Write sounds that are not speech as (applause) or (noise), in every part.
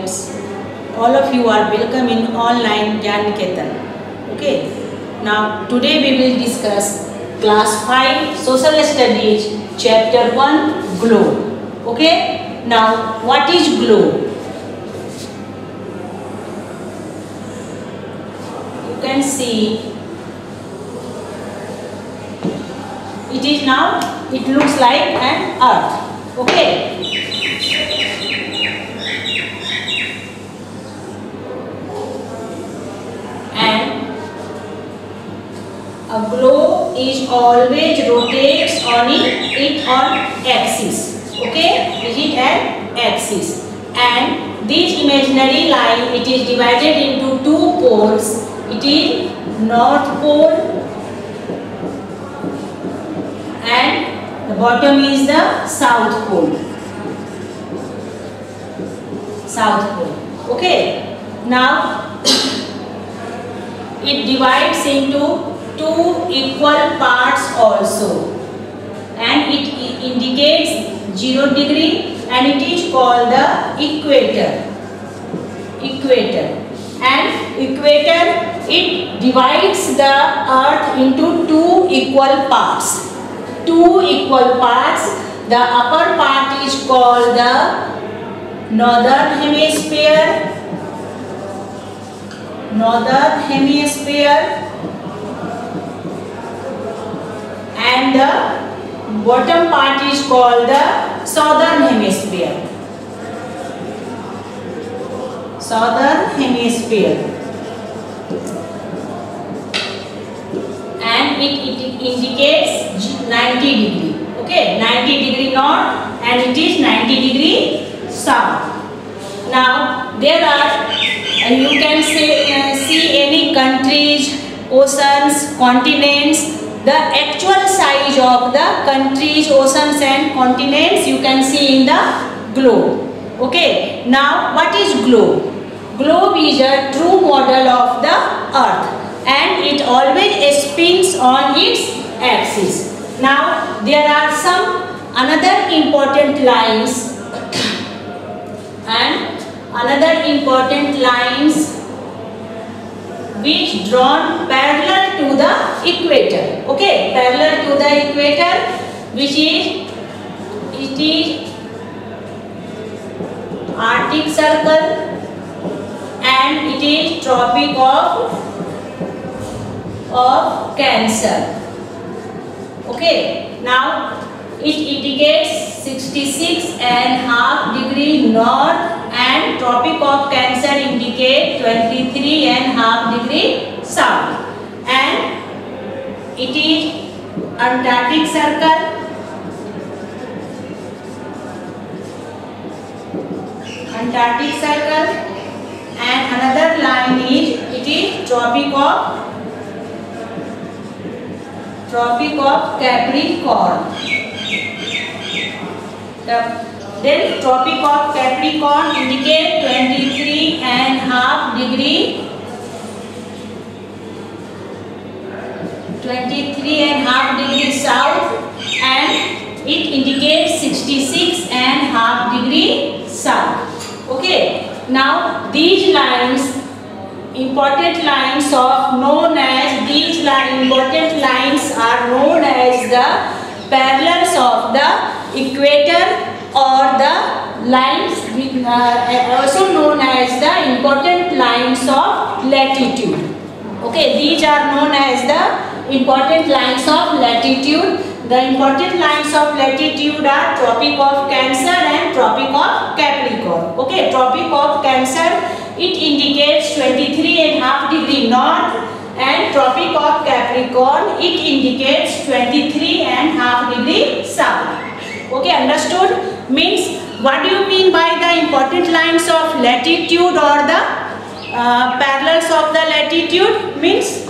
All of you are welcome in online Gyan Niketan. Okay. Now today we will discuss class 5 social studies chapter 1 globe. Okay. Now what is globe? You can see it is now it looks like an earth. Okay. and a globe is always rotates on it, on axis okay? Is it an axis. And this imaginary line it is divided into two poles. It is north pole and the bottom is the south pole. South pole okay? Now (coughs) it divides into also. And it indicates 0 degree and it is called the equator. Equator. And equator it divides the earth into two equal parts. Two equal parts. The upper part is called the northern hemisphere. Northern hemisphere and the bottom part is called the southern hemisphere. Southern hemisphere. And it, it indicates 90 degree. Okay 90 degree north and it is 90 degree south. Now there are and you can uh, see any countries, oceans, continents, the actual size of the countries, oceans and continents you can see in the globe. Okay, now what is globe? Globe is a true model of the earth and it always spins on its axis. Now there are some another important lines (coughs) and another important lines which drawn parallel to the equator. Okay? Parallel to the equator which is it is arctic circle and it is tropic of of cancer. Okay? Now it indicates 66 and half degree north and tropic of cancer indicate 23 and half degree south and it is antarctic circle antarctic circle and another line is it is tropic of tropic of capricorn the then Tropic of Capricorn indicate 23 and half degree 23 and half degree south and it indicates 66 and half degree south. Okay. Now these lines important lines of known as these line, important lines are known as the parallels of the equator or the lines uh, also known as the important lines of latitude. Okay, these are known as the important lines of latitude. The important lines of latitude are Tropic of Cancer and Tropic of Capricorn. Okay, Tropic of Cancer it indicates 23 and half degree north and Tropic of Capricorn it indicates 23 and half degree south. Okay, understood? Means, what do you mean by the important lines of latitude or the uh, parallels of the latitude? Means,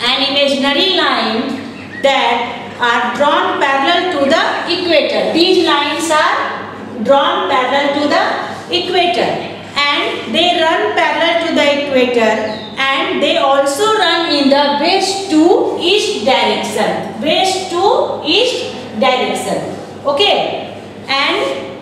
an imaginary line that are drawn parallel to the equator. These lines are drawn parallel to the equator and they run parallel to the equator and they also run in the west to east direction. West to east direction. Okay. And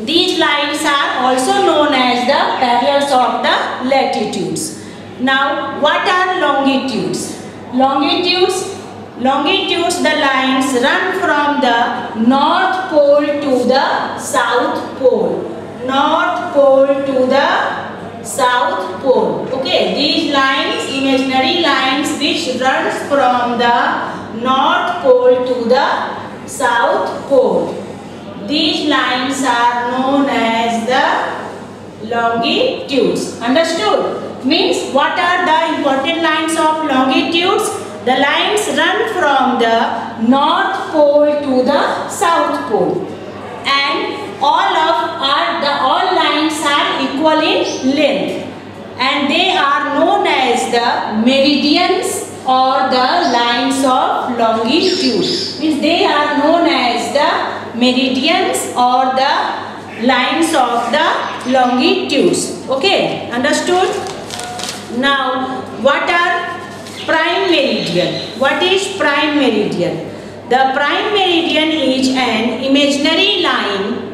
These lines are also known as the parallels of the latitudes. Now, what are longitudes? Longitudes, longitudes the lines run from the north pole to the south pole. North pole to the south pole. Okay, these lines, imaginary lines which runs from the north pole to the south pole. These lines are known as the longitudes. Understood? Means what are the important lines of longitudes? The lines run from the north pole to the south pole. And all of are the all lines are equal in length. And they are known as the meridians or the lines of longitude. Means they are known as the meridians or the lines of the longitudes. Okay, understood? Now, what are prime meridian? What is prime meridian? The prime meridian is an imaginary line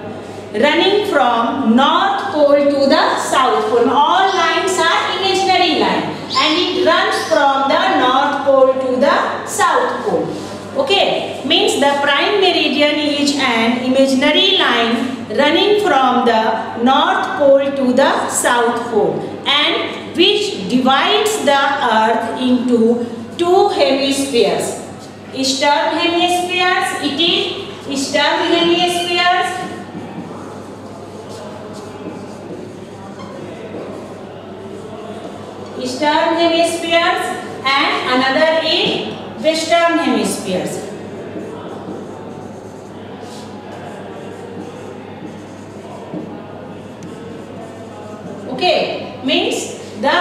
running from north pole to the south pole. All lines are imaginary line and it runs from the north pole to the south pole. Okay, means the prime meridian is an imaginary line running from the north pole to the south pole and which divides the earth into two hemispheres. Eastern hemispheres, it is eastern hemispheres eastern hemispheres and another is western hemispheres. Okay, means the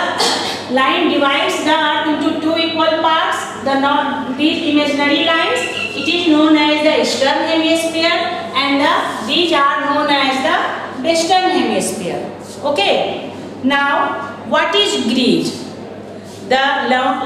(coughs) line divides the earth into two equal parts. The not these imaginary lines, it is known as the eastern hemisphere and the these are known as the western hemisphere. Okay. Now, what is grid? the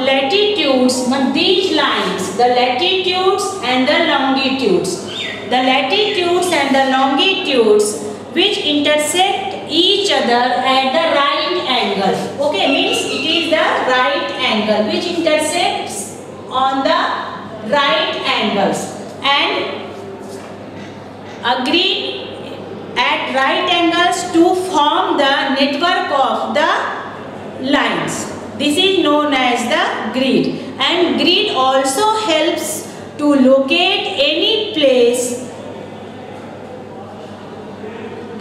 latitudes, these lines, the latitudes and the longitudes. The latitudes and the longitudes which intersect each other at the right angle. Okay, means it is the right angle which intersects on the right angles and agree at right angles to form the network of the lines. This is known as the grid and grid also helps to locate any place.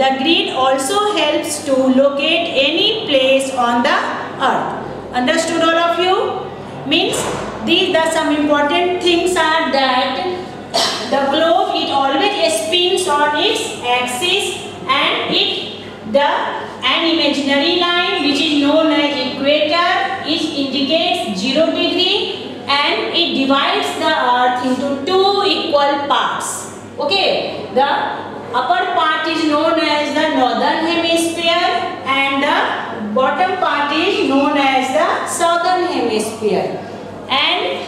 The grid also helps to locate any place on the earth. Understood all of you? Means these are some important things are that (coughs) the globe it always spins on its axis and it the an imaginary line which is known as equator it indicates 0 degree and it divides the earth into two equal parts. Okay, the upper part is known as the northern hemisphere and the bottom part is known as the southern hemisphere. And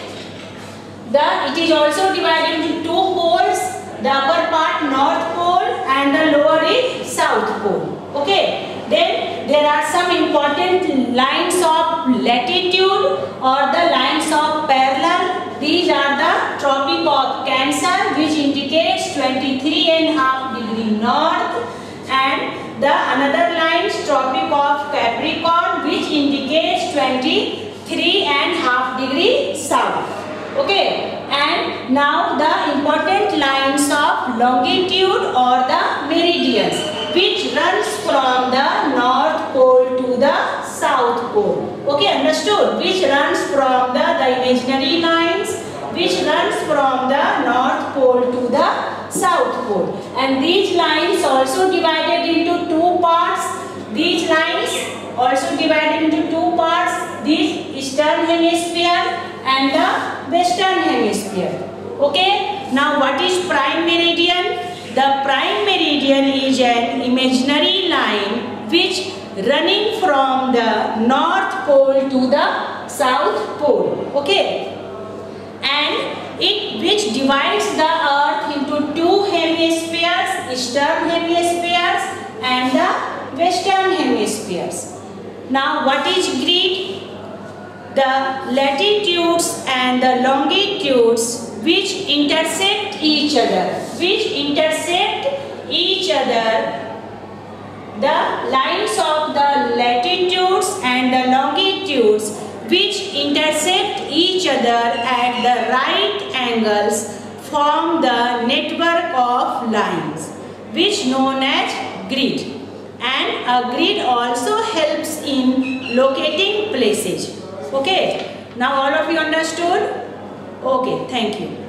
the it is also divided into two poles. The upper part north pole and the lower is south pole. Okay. Then there are some important lines of latitude or the lines of parallel. These are the Tropic of Cancer which indicates 23 and half degree north and the another lines Tropic of Capricorn which indicates 23 and half degree south. Okay and now the important lines of longitude or the meridians which runs from the north pole to the south pole. Okay, understood? Which runs from the, the imaginary lines which runs from the north pole to the south pole. And these lines also divided into two parts. These lines also divided into two parts. This eastern hemisphere and the western hemisphere. Okay. Now what is prime meridian? The prime meridian is an imaginary line which running from the north pole to the south pole. Okay. And it which divides the earth into two hemispheres eastern hemispheres and the western hemispheres. Now what is grid? The latitudes and the longitudes which intersect each other, which intersect each other the lines of the latitudes and the longitudes which intersect each other at the right angles form the network of lines which known as grid. And a grid also helps in locating places. Okay? Now all of you understood? Okay thank you